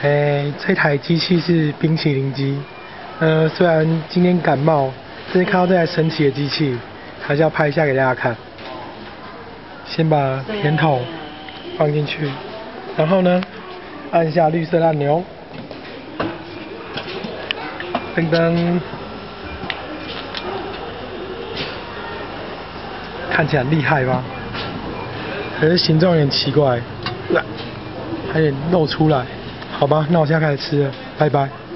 哎，这台机器是冰淇淋机。呃，虽然今天感冒，但是看到这台神奇的机器，还是要拍一下给大家看。先把甜筒放进去，然后呢，按下绿色按钮，噔噔，看起来厉害吧？可是形状有点奇怪，还有点露出来。好吧，那我现在开始吃了，拜拜。